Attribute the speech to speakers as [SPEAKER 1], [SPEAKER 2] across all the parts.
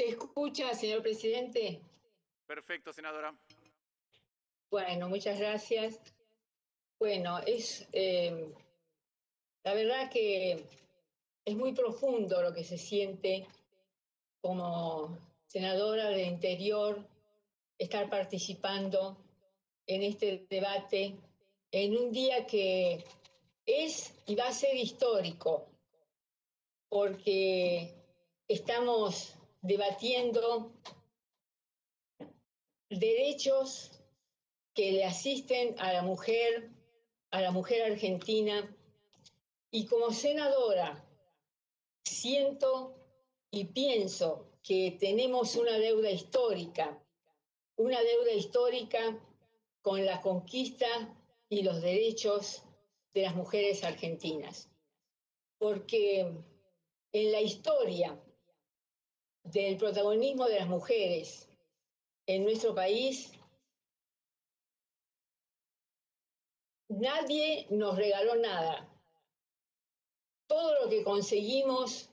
[SPEAKER 1] ¿Se escucha, señor presidente?
[SPEAKER 2] Perfecto, senadora.
[SPEAKER 1] Bueno, muchas gracias. Bueno, es eh, la verdad que es muy profundo lo que se siente como senadora de Interior estar participando en este debate en un día que es y va a ser histórico, porque estamos debatiendo derechos que le asisten a la mujer, a la mujer argentina, y como senadora siento y pienso que tenemos una deuda histórica, una deuda histórica con la conquista y los derechos de las mujeres argentinas. Porque en la historia del protagonismo de las mujeres en nuestro país, nadie nos regaló nada. Todo lo que conseguimos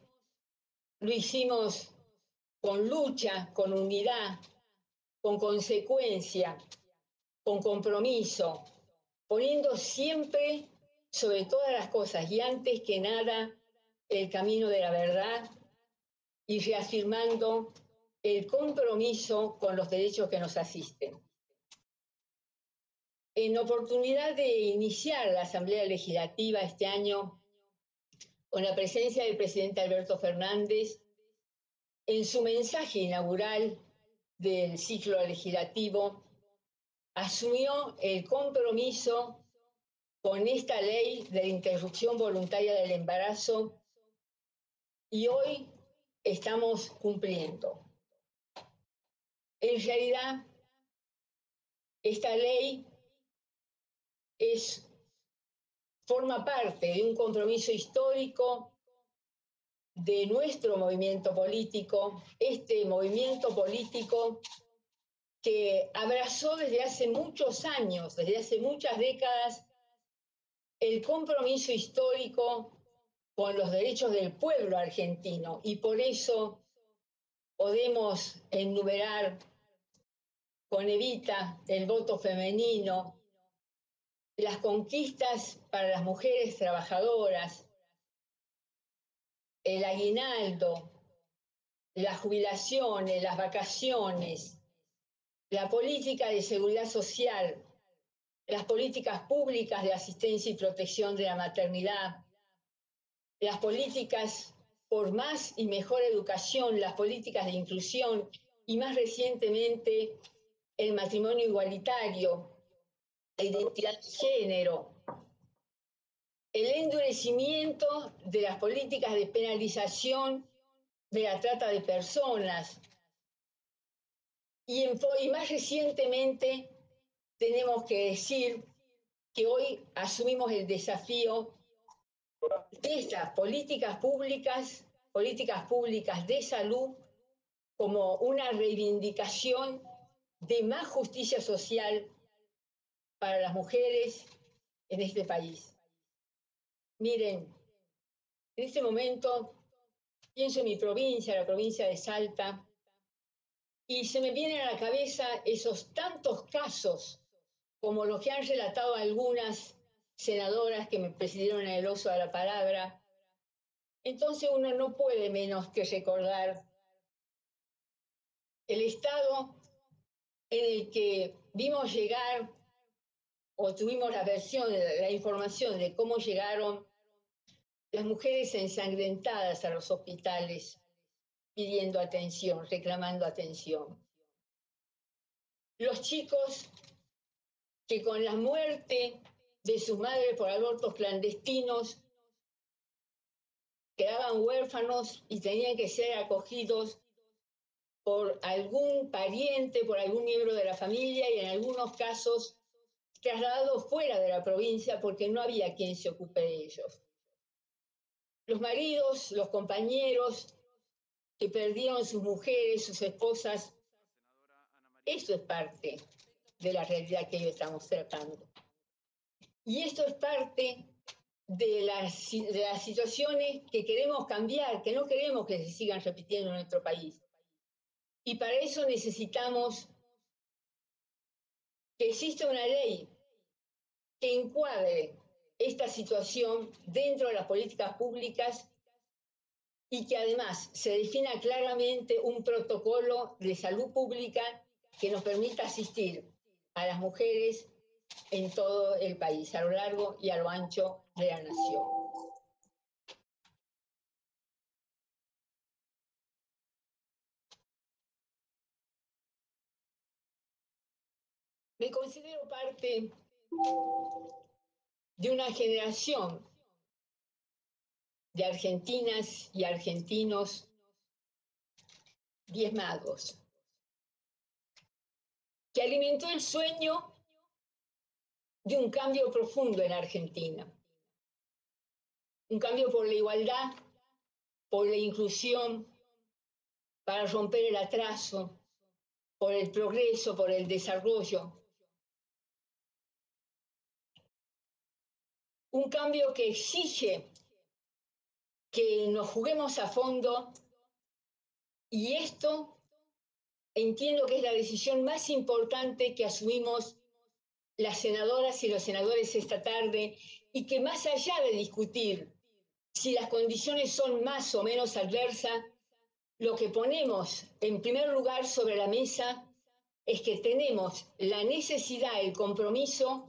[SPEAKER 1] lo hicimos con lucha, con unidad, con consecuencia, con compromiso, poniendo siempre sobre todas las cosas y antes que nada el camino de la verdad y reafirmando el compromiso con los derechos que nos asisten. En oportunidad de iniciar la Asamblea Legislativa este año, con la presencia del presidente Alberto Fernández, en su mensaje inaugural del ciclo legislativo, asumió el compromiso con esta ley de interrupción voluntaria del embarazo y hoy estamos cumpliendo. En realidad, esta ley es, forma parte de un compromiso histórico de nuestro movimiento político, este movimiento político que abrazó desde hace muchos años, desde hace muchas décadas, el compromiso histórico con los derechos del pueblo argentino. Y por eso podemos enumerar con Evita el voto femenino, las conquistas para las mujeres trabajadoras, el aguinaldo, las jubilaciones, las vacaciones, la política de seguridad social, las políticas públicas de asistencia y protección de la maternidad, las políticas por más y mejor educación, las políticas de inclusión y más recientemente el matrimonio igualitario, la identidad de género, el endurecimiento de las políticas de penalización de la trata de personas. Y, y más recientemente tenemos que decir que hoy asumimos el desafío de estas políticas públicas, políticas públicas de salud, como una reivindicación de más justicia social para las mujeres en este país. Miren, en este momento pienso en mi provincia, la provincia de Salta, y se me vienen a la cabeza esos tantos casos como los que han relatado algunas senadoras que me presidieron el oso de la palabra. Entonces uno no puede menos que recordar el estado en el que vimos llegar o tuvimos la versión, la información de cómo llegaron las mujeres ensangrentadas a los hospitales pidiendo atención, reclamando atención. Los chicos que con la muerte de sus madres por abortos clandestinos quedaban huérfanos y tenían que ser acogidos por algún pariente, por algún miembro de la familia y en algunos casos trasladados fuera de la provincia porque no había quien se ocupe de ellos. Los maridos, los compañeros que perdieron sus mujeres, sus esposas, eso es parte de la realidad que hoy estamos tratando. Y esto es parte de las, de las situaciones que queremos cambiar, que no queremos que se sigan repitiendo en nuestro país. Y para eso necesitamos que exista una ley que encuadre esta situación dentro de las políticas públicas y que además se defina claramente un protocolo de salud pública que nos permita asistir a las mujeres en todo el país, a lo largo y a lo ancho de la nación. Me considero parte de una generación de argentinas y argentinos diezmados, que alimentó el sueño de un cambio profundo en Argentina. Un cambio por la igualdad, por la inclusión, para romper el atraso, por el progreso, por el desarrollo. Un cambio que exige que nos juguemos a fondo y esto entiendo que es la decisión más importante que asumimos las senadoras y los senadores esta tarde y que más allá de discutir si las condiciones son más o menos adversas, lo que ponemos en primer lugar sobre la mesa es que tenemos la necesidad, el compromiso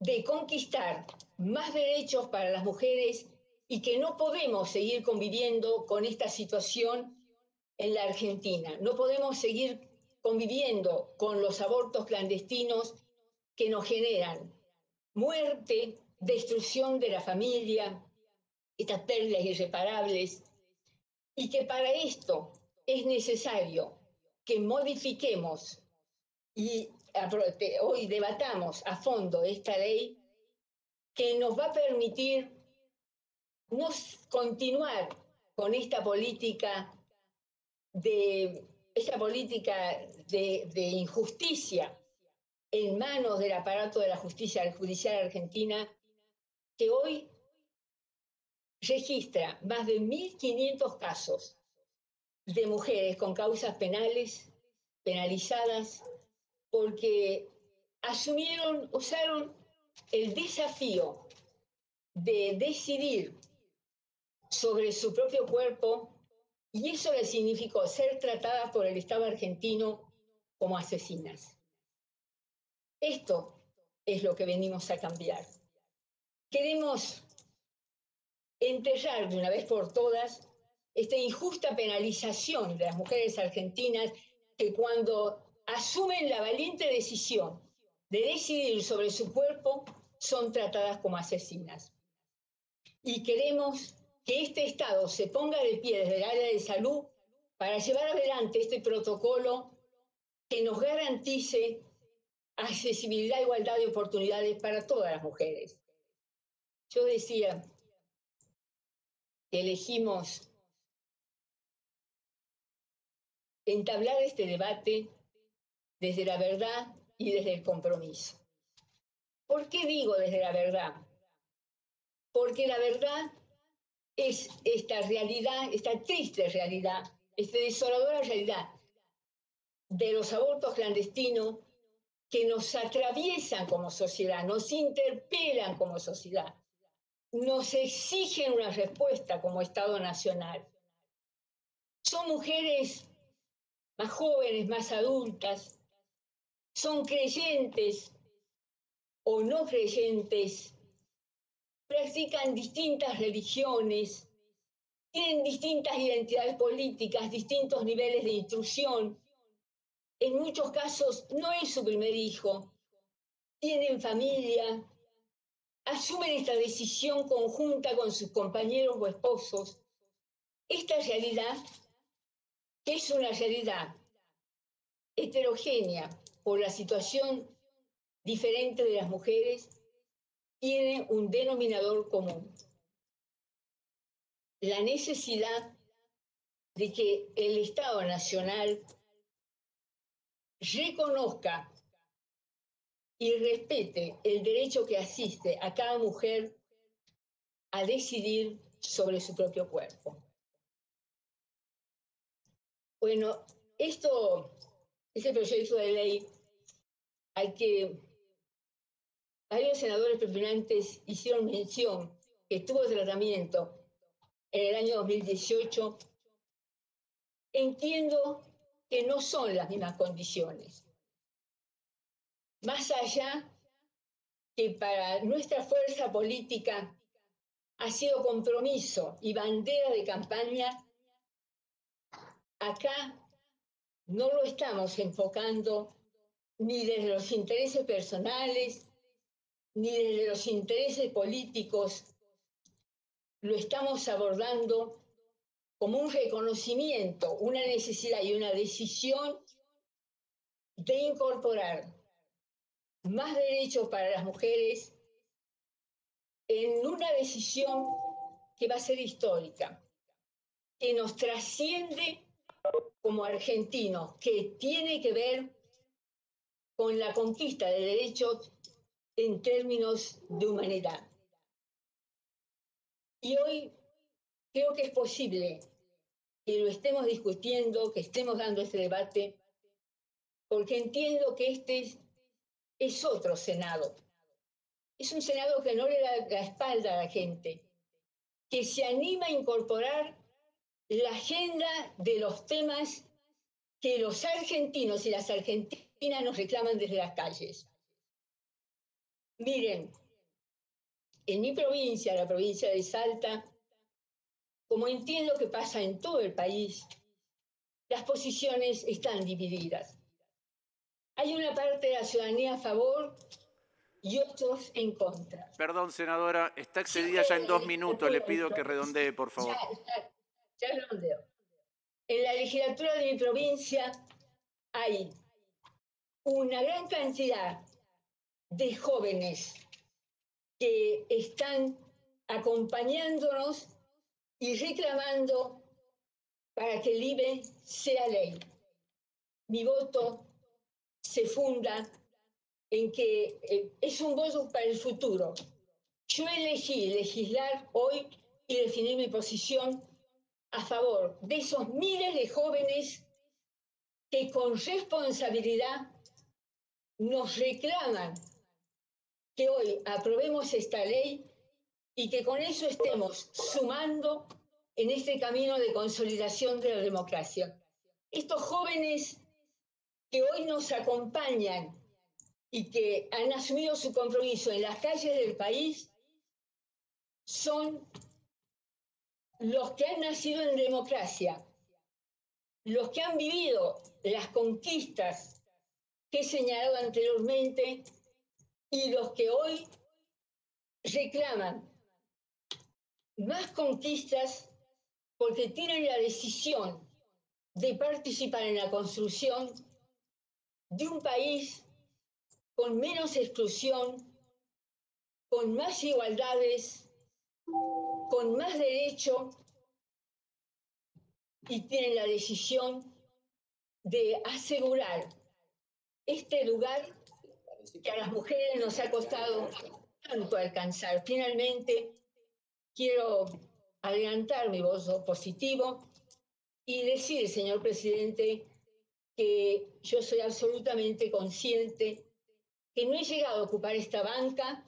[SPEAKER 1] de conquistar más derechos para las mujeres y que no podemos seguir conviviendo con esta situación en la Argentina. No podemos seguir conviviendo con los abortos clandestinos que nos generan muerte, destrucción de la familia, estas pérdidas irreparables, y que para esto es necesario que modifiquemos y hoy debatamos a fondo esta ley que nos va a permitir no continuar con esta política de esta política de, de injusticia en manos del aparato de la justicia judicial argentina, que hoy registra más de 1.500 casos de mujeres con causas penales, penalizadas, porque asumieron, usaron el desafío de decidir sobre su propio cuerpo y eso le significó ser tratadas por el Estado argentino como asesinas. Esto es lo que venimos a cambiar. Queremos enterrar de una vez por todas esta injusta penalización de las mujeres argentinas que cuando asumen la valiente decisión de decidir sobre su cuerpo son tratadas como asesinas. Y queremos que este Estado se ponga de pie desde el área de salud para llevar adelante este protocolo que nos garantice accesibilidad, igualdad de oportunidades para todas las mujeres. Yo decía que elegimos entablar este debate desde la verdad y desde el compromiso. ¿Por qué digo desde la verdad? Porque la verdad es esta realidad, esta triste realidad, esta desoladora realidad de los abortos clandestinos que nos atraviesan como sociedad, nos interpelan como sociedad, nos exigen una respuesta como Estado Nacional. Son mujeres más jóvenes, más adultas, son creyentes o no creyentes, practican distintas religiones, tienen distintas identidades políticas, distintos niveles de instrucción, en muchos casos no es su primer hijo, tienen familia, asumen esta decisión conjunta con sus compañeros o esposos. Esta realidad, que es una realidad heterogénea por la situación diferente de las mujeres, tiene un denominador común. La necesidad de que el Estado Nacional reconozca y respete el derecho que asiste a cada mujer a decidir sobre su propio cuerpo. Bueno, esto, ese proyecto de ley al que varios senadores preferentes hicieron mención que tuvo tratamiento en el año 2018, entiendo que no son las mismas condiciones. Más allá que para nuestra fuerza política ha sido compromiso y bandera de campaña, acá no lo estamos enfocando ni desde los intereses personales, ni desde los intereses políticos, lo estamos abordando como un reconocimiento, una necesidad y una decisión de incorporar más derechos para las mujeres en una decisión que va a ser histórica, que nos trasciende como argentinos, que tiene que ver con la conquista de derechos en términos de humanidad. Y hoy creo que es posible que lo estemos discutiendo, que estemos dando este debate, porque entiendo que este es, otro Senado. Es un Senado que no le da la espalda a la gente, que se anima a incorporar la agenda de los temas que los argentinos y las argentinas nos reclaman desde las calles. Miren, en mi provincia, la provincia de Salta, como entiendo que pasa en todo el país, las posiciones están divididas. Hay una parte de la ciudadanía a favor y otros en contra.
[SPEAKER 2] Perdón, senadora, está excedida ya en dos minutos. Le pido que redondee, por favor.
[SPEAKER 1] Ya, ya redondeo. En la legislatura de mi provincia hay una gran cantidad de jóvenes que están acompañándonos y reclamando para que el IBE sea ley. Mi voto se funda en que eh, es un voto para el futuro. Yo elegí legislar hoy y definir mi posición a favor de esos miles de jóvenes que con responsabilidad nos reclaman que hoy aprobemos esta ley y que con eso estemos sumando en este camino de consolidación de la democracia. Estos jóvenes que hoy nos acompañan y que han asumido su compromiso en las calles del país son los que han nacido en democracia, los que han vivido las conquistas que he señalado anteriormente y los que hoy reclaman más conquistas porque tienen la decisión de participar en la construcción de un país con menos exclusión, con más igualdades, con más derecho y tienen la decisión de asegurar este lugar que a las mujeres nos ha costado tanto alcanzar. Finalmente, quiero adelantar mi voto positivo y decir, señor presidente, que yo soy absolutamente consciente que no he llegado a ocupar esta banca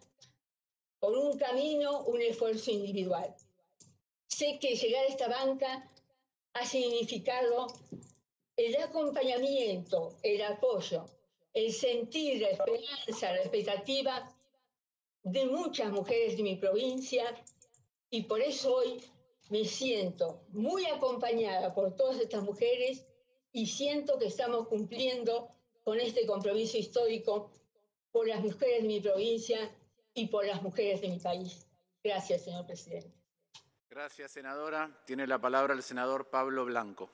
[SPEAKER 1] por un camino, un esfuerzo individual. Sé que llegar a esta banca ha significado el acompañamiento, el apoyo el sentir, la esperanza, la expectativa de muchas mujeres de mi provincia y por eso hoy me siento muy acompañada por todas estas mujeres y siento que estamos cumpliendo con este compromiso histórico por las mujeres de mi provincia y por las mujeres de mi país. Gracias, señor presidente.
[SPEAKER 2] Gracias, senadora. Tiene la palabra el senador Pablo Blanco.